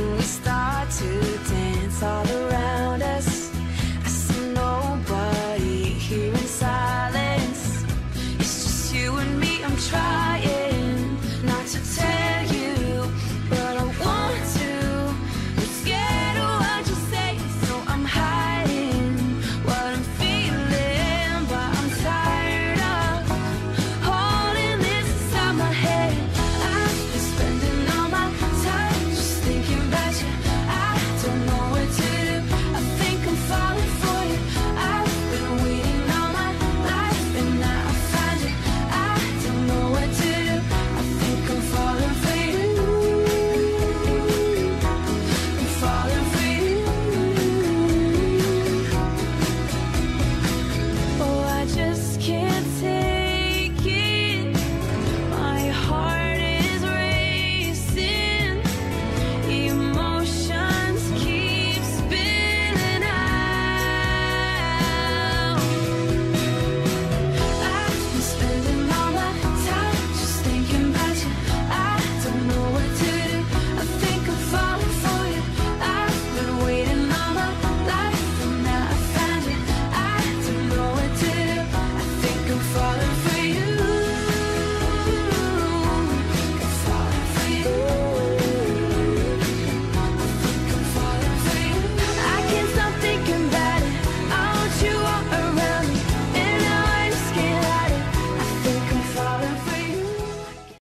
we start to dance all around us.